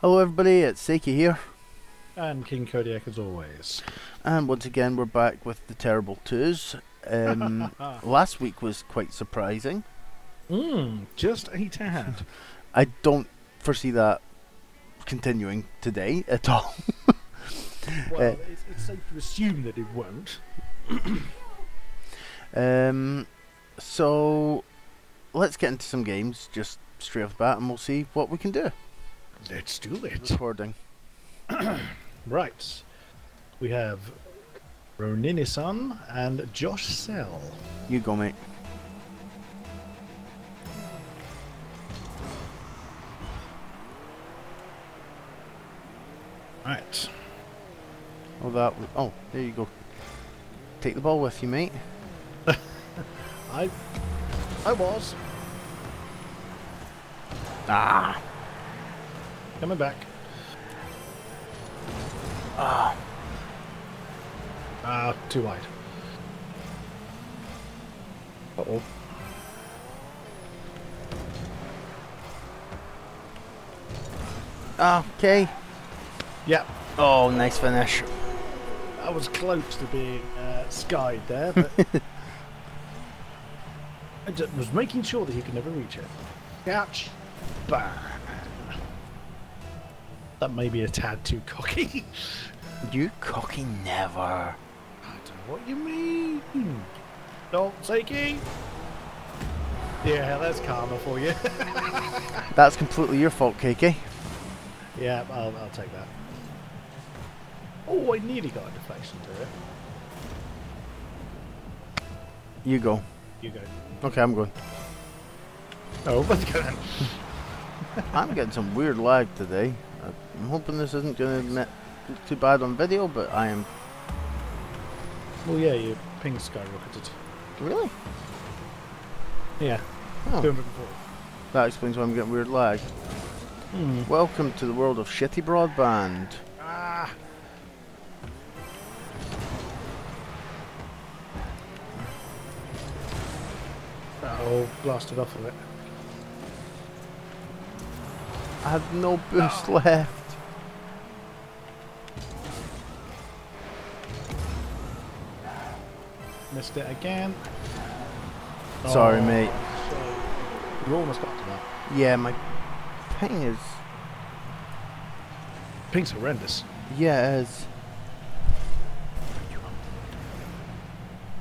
Hello everybody, it's Seiki here. And King Kodiak as always. And once again we're back with the Terrible Twos. Um, last week was quite surprising. Mmm, just a tad. I don't foresee that continuing today at all. well, Uh, it's, it's safe to assume that it won't. um, so let's get into some games just straight off the bat and we'll see what we can do. Let's do it. Recording. Right. We have Roninisan and Josh Sell. You go, mate. Right. Oh, that. Oh, there you go. Take the ball with you, mate. I I was. Ah. Coming back. Ah. Ah, too wide. Uh oh. Ah, Okay. Yeah, Oh, nice finish. I was close to being uh, skied there, but I was making sure that he could never reach it. Catch. Bang. That may be a tad too cocky. You cocky never. I don't know what you mean. Don't Seiki. Yeah, that's karma for you. That's completely your fault, KK. yeah, I'll, I'll take that. Oh, I nearly got a deflection to it. You go. You go. Okay, I'm going. Oh, let's go then. I'm getting some weird lag today. I'm hoping this isn't going to admit too bad on video, but I am. Well, yeah, your ping skyrocketed. Really? Yeah, Oh, 240. that explains why I'm getting weird lag. Hmm. Welcome to the world of shitty broadband. Ah. Oh, blasted off of it. I have no boost left. Missed it again. Sorry, Oh, mate. shit. You almost got to that. Yeah, my ping is. Ping's horrendous. Yeah, it is.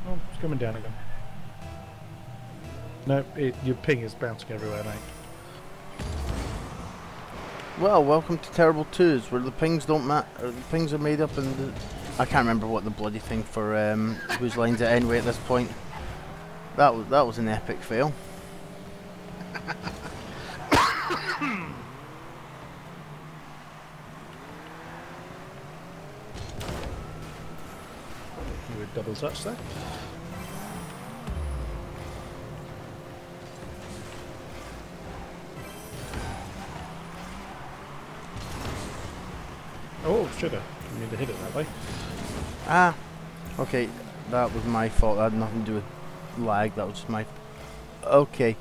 Oh, it's coming down again. No, it, your ping is bouncing everywhere, mate. Well, welcome to Terrible Twos, where the pings don't matter. The pings are made up, and I can't remember what the bloody thing for um, whose lines it anyway at this point. That was that was an epic fail. You would double touch there. Should have. Mean to hit it that way. Ah, okay, that was my fault. That had nothing to do with lag. That was just my. Okay.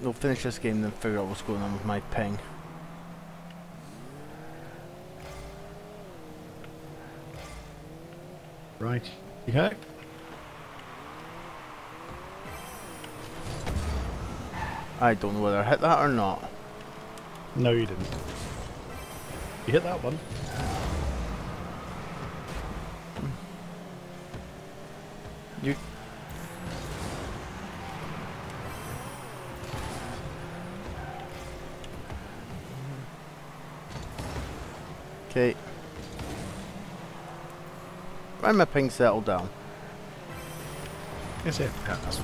We'll finish this game, then figure out what's going on with my ping. Right. Okay. I don't know whether I hit that or not. No, you didn't. You hit that one. You. Okay. When my ping settled down. Yes, it has.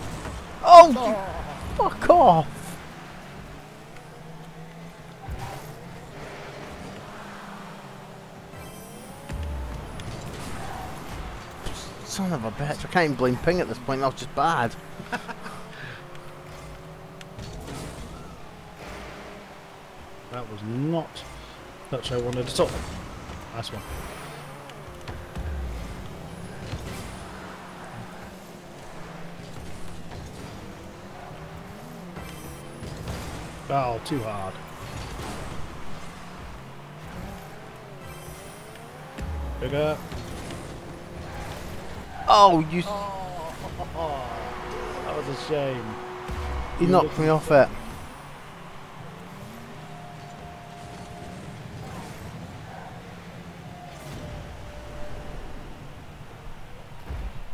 Oh, you fuck off! Son of a bitch, I can't even blame Ping at this point, that was just bad. that was not what I wanted at all. Nice one. Oh, too hard. Bigger. Oh, you... s- Oh, that was a shame. He you knocked me off it.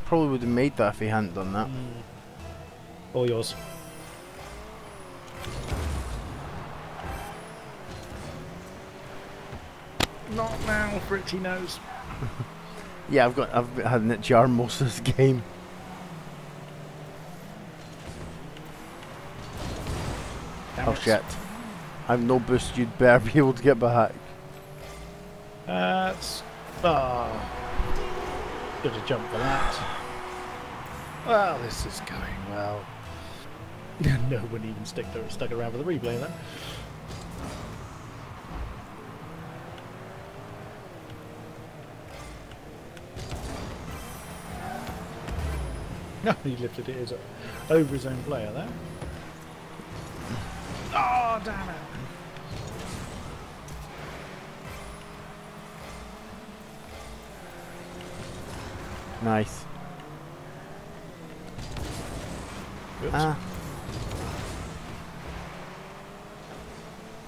Probably would have made that if he hadn't done that. Mm. All yours. Not now, Fritzy knows. Yeah, I've got I've had an itchy arm most of this game. Oh shit. I've no boost, you'd better be able to get back. That's. Ah. Good to jump for that. Well, this is going well. no one even stick to, stuck around for the replay then. No, he lifted it as over his own player there. Oh, damn it. Nice. Oops. Ah.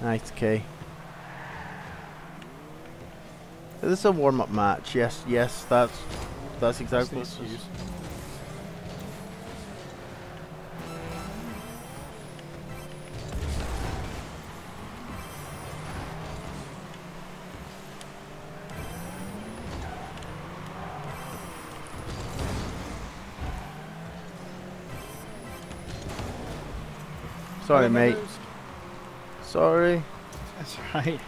Nice, okay. This is a warm-up match. Yes, yes, that's that's exactly what this Sorry, mate. Sorry. That's right.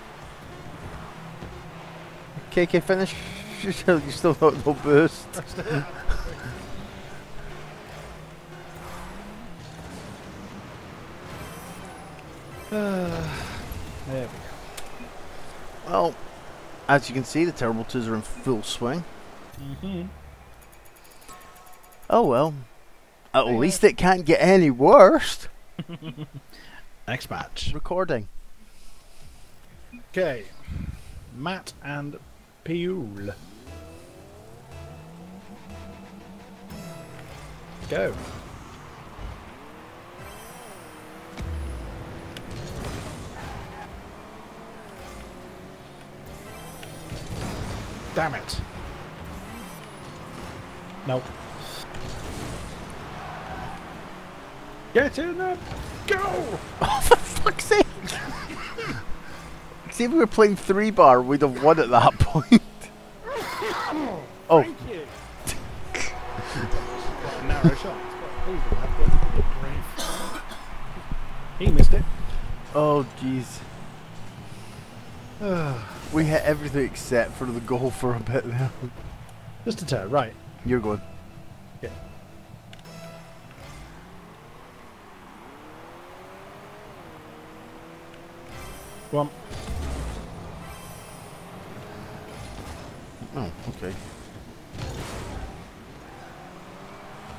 KK finish. you still got no boost. there we go. Well, as you can see, the terrible twos are in full swing. Mm-hmm. Oh well. At least it can't get any worse. Next match. Recording. Okay. Matt and Piul. Go. Damn it. Nope. Get in there. Go! Oh, for fuck's sake! See, if we were playing three bar, we'd have won at that point. oh, Thank you. Narrow shot. It's quite pleased with that, but good grief. He missed it. oh, jeez. we hit everything except for the goal for a bit there. Just a turn, right. You're going. Yeah. One. Oh, okay.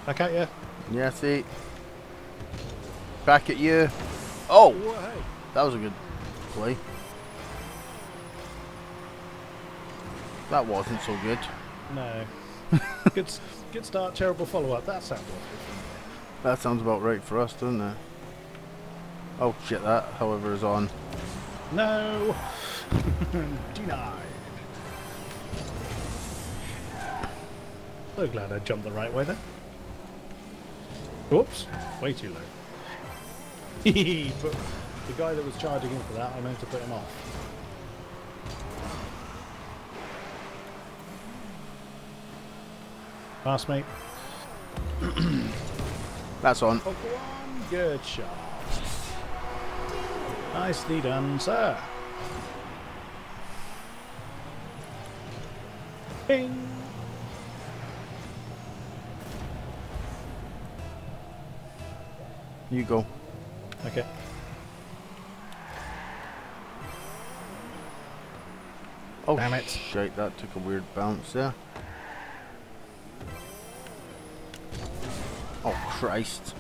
Back at you. Yeah, see. Back at you. Oh, Whoa, that was a good play. That wasn't so good. No. good, good start, terrible follow up. That sounds awful. That sounds about right for us, doesn't it? Oh shit, that, however, is on. No. Denied. So glad I jumped the right way then. Whoops, way too low. but the guy that was charging in for that, I meant to put him off. Pass, mate. That's on. Oh, on. Good shot. Nicely done, sir. Bing. You go. Okay. Oh, Damn it. Shite, that took a weird bounce there. Oh, Christ.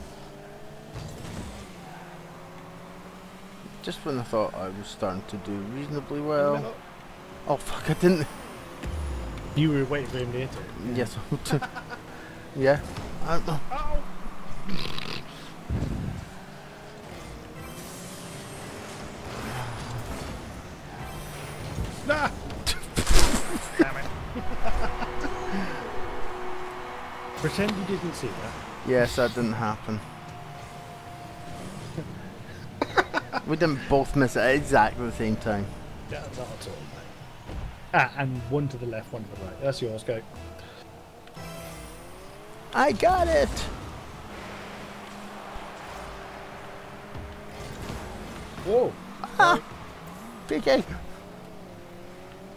Just when I thought I was starting to do reasonably well. Oh, fuck, I didn't. You were waiting for him to it. Yes. yeah. I, Oh! Nah! Damn it. Pretend you didn't see that. yes, that didn't happen. We didn't both miss it at exactly the same time. Yeah, not at all. mate. Ah, and one to the left, one to the right. That's yours, go. I got it! Whoa! Ah! PK!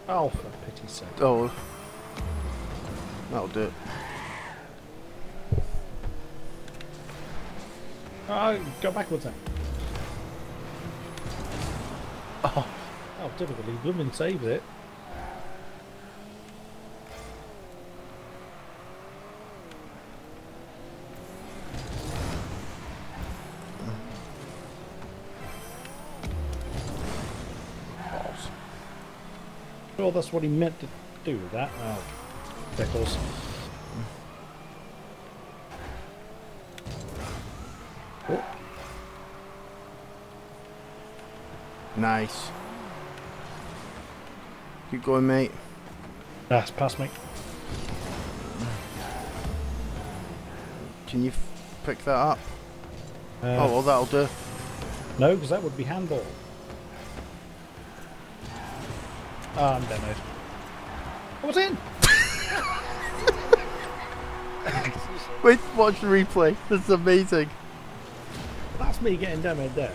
Oh, for pity's sake. Oh. That'll do it. Oh, go backwards then. Typically, blooming saves it. Well, that's what he meant to do with that. Oh, pickles. Oh, Nice. Keep going, mate. that's past me. Can you f- pick that up? Uh, oh, well, that'll do. No, because that would be handball. Ah, I'm demoed. I was in! Wait, watch the replay. This is amazing. That's me getting demoed there.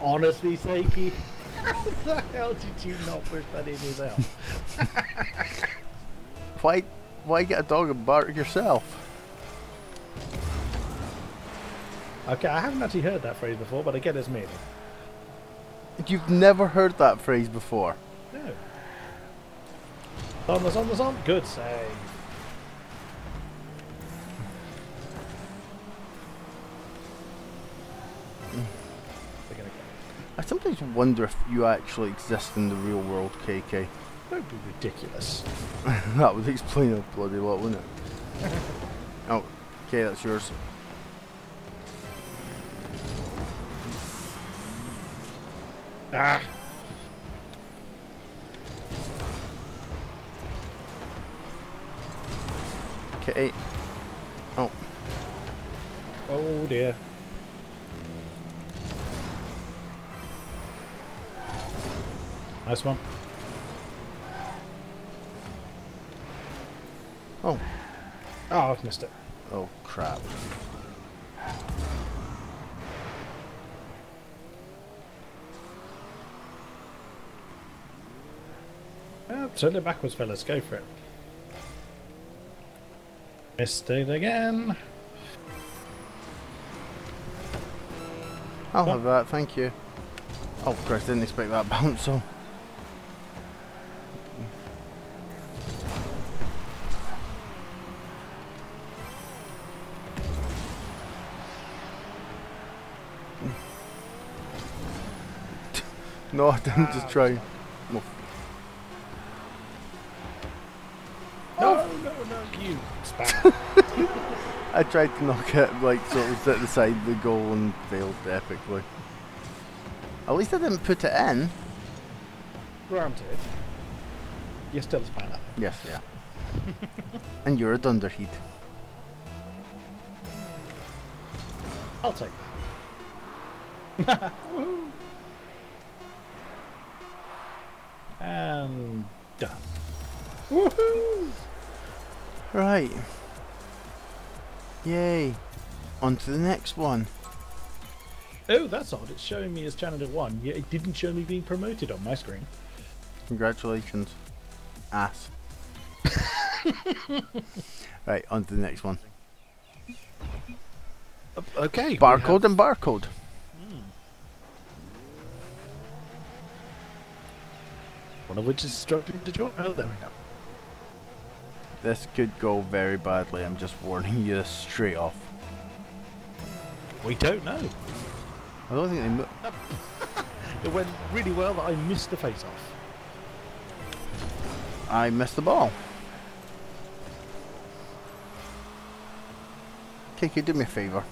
Honestly, Seiki, how the hell did you not push that in yourself? Why, why get a dog and bark yourself? okay, I haven't actually heard that phrase before, but I get its meaning. You've never heard that phrase before. No. On the on the on. Good save. Sometimes wonder if you actually exist in the real world, KK. Don't be ridiculous. that would explain a bloody lot, wouldn't it? oh, okay, that's yours. Ah. Okay. Oh, Oh dear. Nice one. oh, Oh, I've missed it. oh, crap. Turn it backwards, fellas. Go for it. Missed it again. I'll Oh. have that, thank you. Oh, Christ, didn't expect that bounce, so. No, I didn't just try. No. No, no, no, you. I tried to knock it, like, sort of at the side of the goal and failed epically. At least I didn't put it in. Granted, you're still a spanner. Yes, yeah. and you're a Dunderheat. I'll take that. And done. Woohoo! Right. Yay. On to the next one. Oh, that's odd. It's showing me as Challenger 1, yet it didn't show me being promoted on my screen. Congratulations. Ass. right, on to the next one. Okay. Barcode and barcode. One of which is struggling to join. Oh, there we go. This could go very badly. I'm just warning you straight off. We don't know. I don't think they. It went really well that I missed the face off. I missed the ball. Kiki, do me a favour.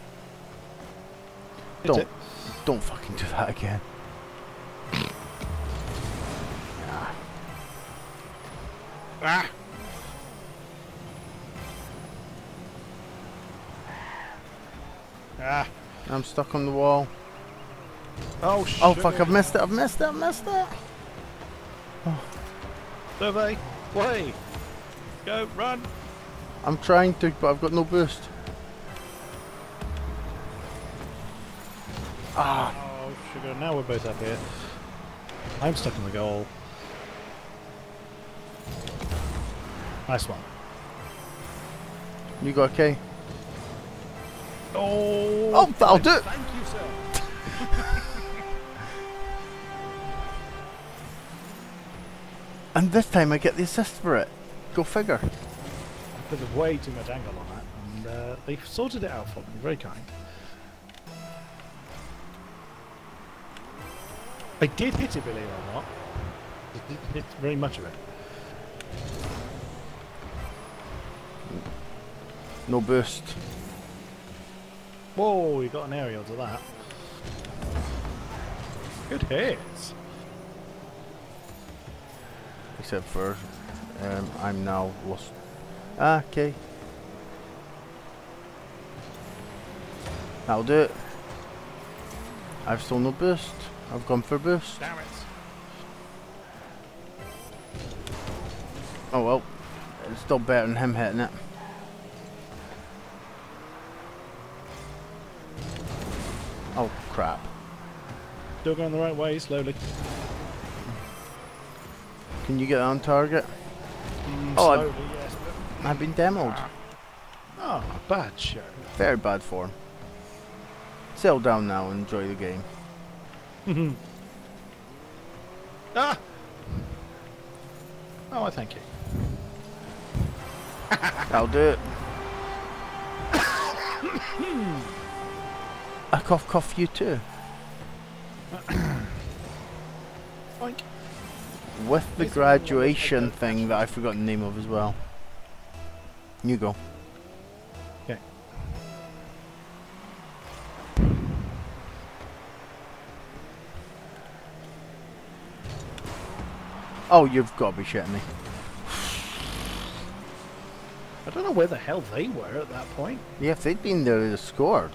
Don't. Don't fucking do that again. Ah! Ah! I'm stuck on the wall. Oh, shit. Oh fuck, I've missed it, I've missed it, I've missed it. Oh. Survey. Way. Go, run. I'm trying to, but I've got no boost. Ah, Oh, sugar. Now we're both up here. I'm stuck in the goal. Nice one. you got okay? Oh! Oh, that'll do it. Thank you, sir. And this time I get the assist for it. Go figure. There's way too much angle on that, and uh, they've sorted it out for me. Very kind. I did hit it, believe it or not. I did hit very much of it. No boost. Whoa, we got an aerial to that. Good hits. Except for, um, I'm now lost. Ah, okay. That'll do it. I've still no boost. I've gone for boost. Damn it. Oh well. It's still better than him hitting it. Oh crap. Still going the right way, slowly. Can you get on target? Mm, Oh, slowly, yes. I've been demoed. Oh, bad show. Very bad form. Settle down now and enjoy the game. ah! Oh, I thank you. I'll do it. I cough cough you too. Oink. With the graduation thing that I forgot the name of as well. You go. Okay. Oh, you've got to be shitting me. I don't know where the hell they were at that point. Yeah, if they'd been there, they'd have scored.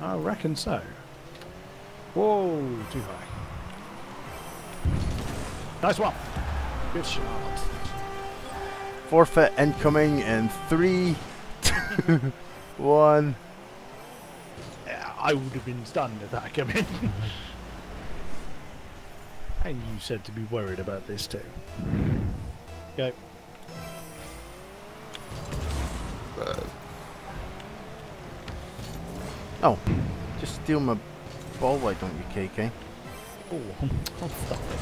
I reckon so. Whoa, too high. Nice one. Good shot. Forfeit incoming in three, two, one. Yeah, I would have been stunned if that came in. and you said to be worried about this too. Go. Oh, just steal my ball, why don't you, KK? Oh, oh stop it.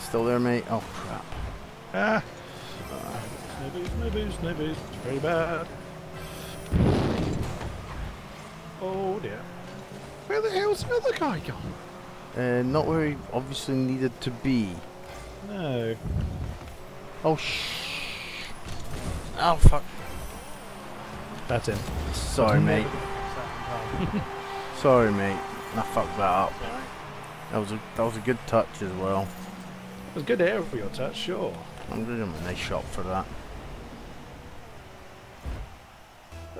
Still there, mate? Oh, crap. Ah. No boost, no boost, no boost. It's very bad. Oh dear. Where the hell's the other guy gone? Uh, not where he obviously needed to be. No. Oh, shh. Oh, fuck. That's him. Sorry, mate. Sorry, mate. I fucked that up. That was a that was a good touch as well. It was good air for your touch, sure. I'm giving him a nice shot for that.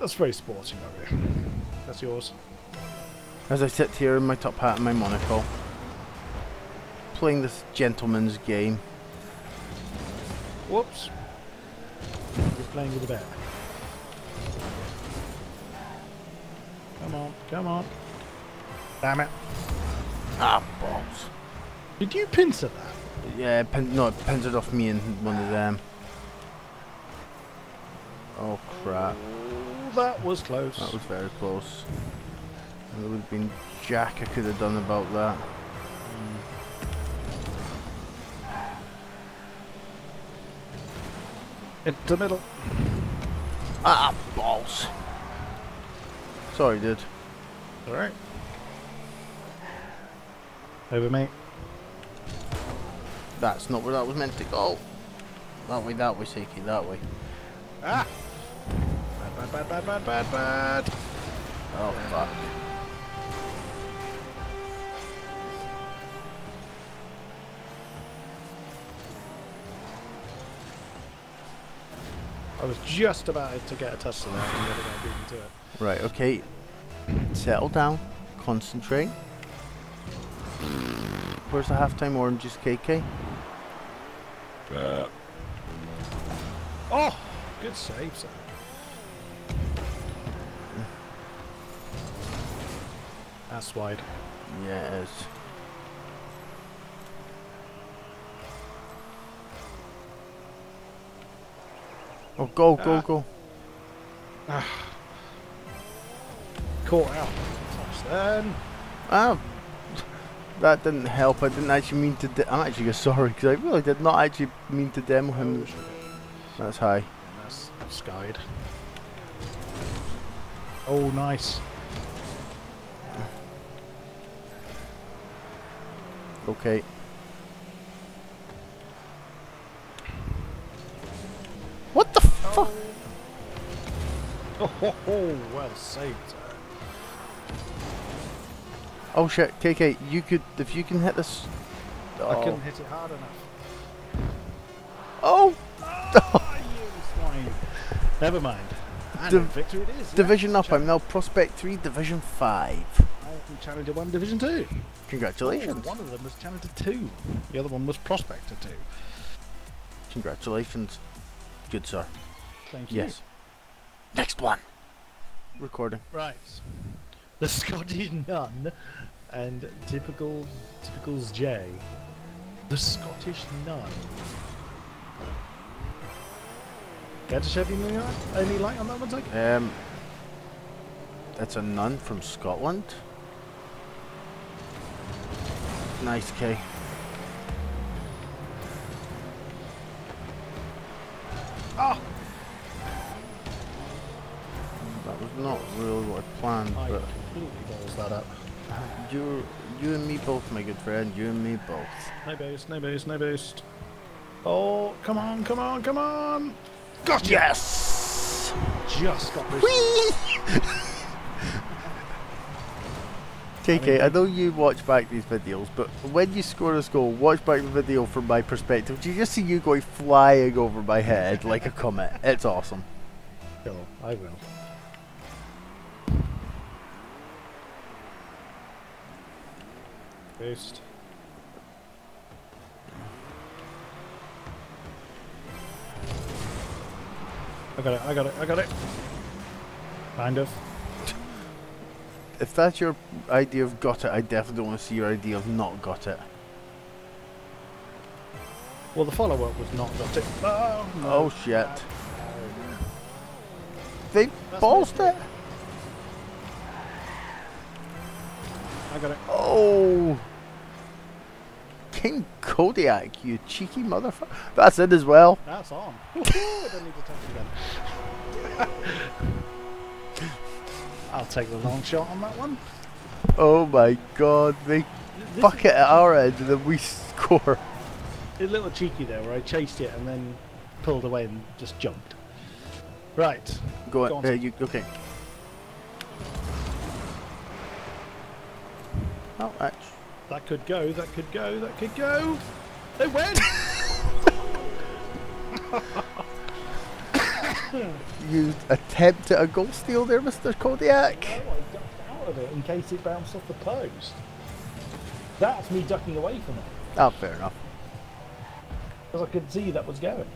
That's very sporting of you. That's yours. As I sit here in my top hat and my monocle, playing this gentleman's game. Whoops. You're playing with a bear. Come on, come on. Damn it. Ah, balls. Did you pincer that? Yeah, pin, no, it pins it off me and one of them. Oh crap. Oh, that was close. That was very close. And there would have been jack I could have done about that. Into the middle. Ah, balls. Sorry, dude. Alright. Over, mate. That's not where that was meant to go. That way, that way, Seiki, that way. Ah! Bad, bad, bad, bad, bad, bad, bad. Oh, fuck. I was just about to get a touch to that and never got beaten to it. Right, okay. Settle down. Concentrate. Where's the halftime oranges, KK? Uh. Oh! Good save, sir. That's wide. Yeah, Oh, go, go, Ah. go. Caught out. Then. Ah, that didn't help. I didn't actually mean to. De- I'm actually sorry because I really did not actually mean to demo him. That's high. That's skied. Oh, nice. Okay. What the fuck? Oh, well saved. Oh shit, KK, you could if you can hit this. I Oh. couldn't hit it hard enough. Oh, Ah. Never mind. Div- victory it is. yeah. Division up. I'm now Prospect Three, Division Five. I'm Challenger 1, Division 2. Congratulations. Oh, one of them was Challenger 2. The other one was Prospector 2. Congratulations. Good sir. Thank you. Yes. Next one. Recording. Right. The Scottish Nun and typical typical's J. The Scottish Nun. Care to shed any light, any light on that one, Zach? Um, that's a nun from Scotland. Nice K. Ah! Not really what I planned, I but completely that up. you, you and me both, my good friend. You and me both. No boost, no boost, no boost. Oh, come on, come on, come on! Gotcha! Yes. Just got this. KK, I know you watch back these videos, but when you score a goal, watch back the video from my perspective. Do you just see you going flying over my head like a comet? It's awesome. Cool, I will. I got it, I got it, I got it. Kind of. If that's your idea of got it, I definitely don't want to see your idea of not got it. Well, the follow up was not got it. Oh, no. Oh shit. They That's it. I got it. Oh. King Kodiak, you cheeky motherfucker. That's it as well. That's on. I don't need to touch then. I'll take the long shot on that one. Oh my god, they This fuck it at our end and then we score. is a little cheeky there, where I chased it and then pulled away and just jumped. Right. Go Go on, on, uh, you, okay. Oh, That could go, that could go, that could go. They went! you attempted a goal steal there, Mr. Kodiak. No, I ducked out of it in case it bounced off the post. That's me ducking away from it. Oh, fair enough. Because I could see that was going.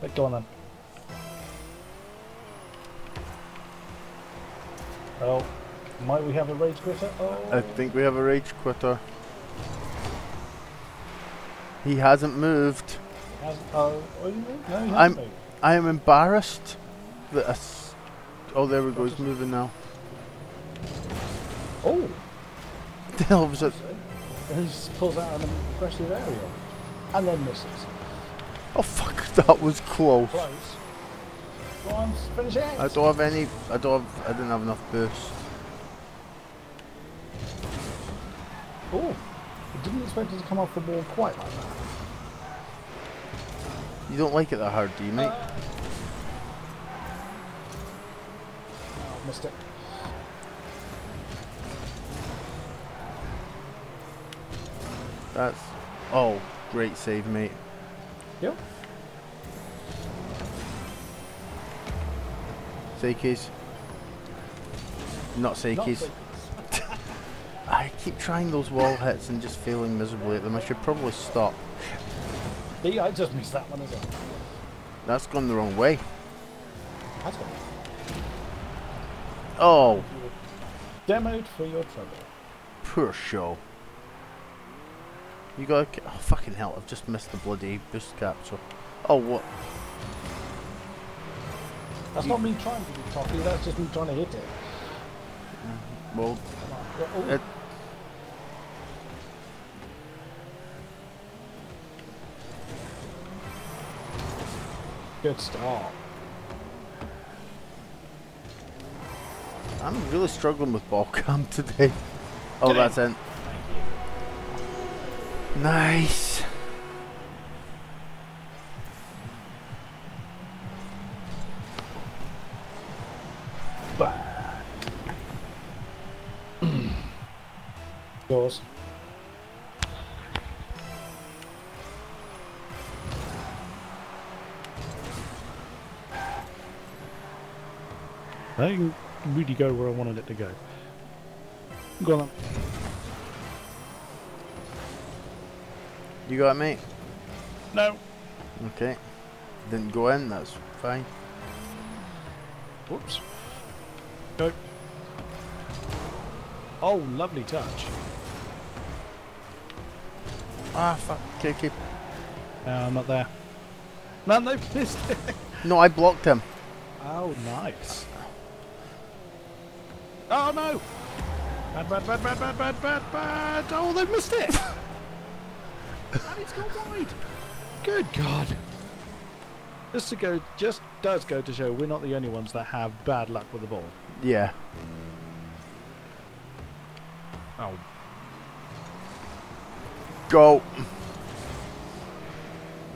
But go on then. Oh, might we have a rage quitter? Oh, I think we have a rage quitter. He hasn't moved. Has, oh, oh? No, I'm- moved. I am embarrassed that a s- Oh, there we go. He's moving now. Oh, All of a sudden- he pulls out an aggressive area. and then misses. Oh fuck! That was close. Close. Go on, finish it. I don't have any. I don't have. I didn't have enough boost. Oh, I didn't expect it to come off the wall quite like that. You don't like it that hard, do you, mate? Uh, oh, missed it. That's... Oh, great save, mate. Yep. Seikis. Not Not Seikis. I keep trying those wall hits and just failing miserably at them. I should probably stop. See, I just missed that one as well. That's gone the wrong way. That's good. Oh, Demoed for your trouble. poor show. You got to... Oh, fucking hell. I've just missed the bloody boost capsule. Oh, what? That's You- not me trying to be cocky, that's just me trying to hit it. Well, it, Good start. I'm really struggling with ball cam today. Oh, that's it. Nice. I didn't really go where I wanted it to go. Go on. You got me? No. Okay. Didn't go in, that's fine. Whoops. Go. Oh, lovely touch. Ah, fuck. Okay, okay. No, I'm not there. Man, they missed it. No, I blocked him. Oh, nice. Oh, no. Bad, bad, bad, bad, bad, bad, bad, bad. Oh, they missed it. and it's gone wide. Good God. Just to go, just does go to show we're not the only ones that have bad luck with the ball. Yeah. Oh, Go.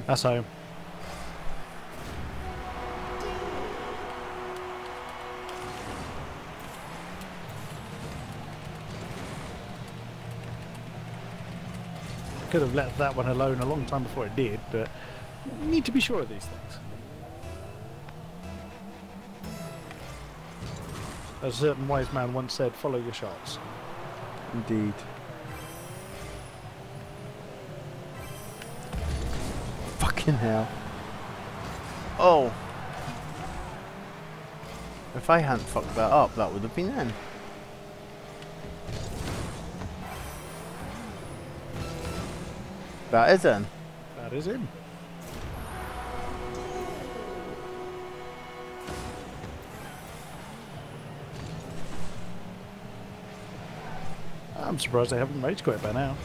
that's home. Could have left that one alone a long time before it did, but you need to be sure of these things. A certain wise man once said, follow your shots. Indeed. Fucking hell. Oh. If I hadn't fucked that up, that would have been in. That is in. That is him. I'm surprised they haven't rage quit by now.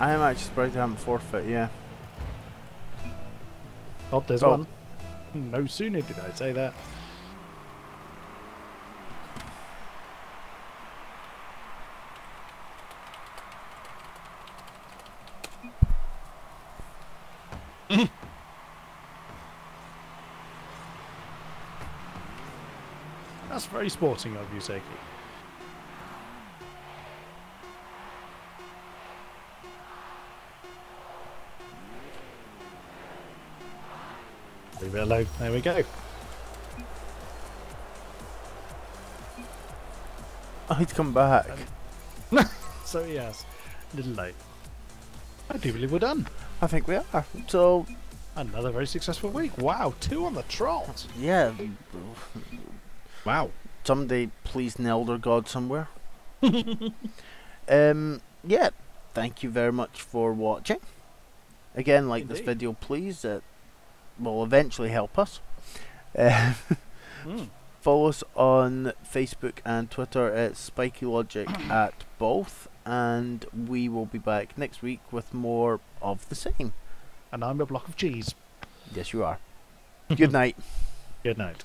I am actually surprised they haven't forfeit, yeah. Oh, there's Oh. one. No sooner did I say that. That's very sporting of you, Seiki. Leave it alone. There we go. Oh, he'd come back. Um, so yes, a little late. I do believe we're done. I think we are. So, Another very successful week. Wow, two on the trot. yeah. Wow. Someday, please, an elder god somewhere. um, yeah. Thank you very much for watching. Again, like this video, please. It will eventually help us. Uh, Mm. follow us on Facebook and Twitter at Spikey Logic at both, and we will be back next week with more of the same. And I'm a block of cheese. Yes, you are. Good night. Good night.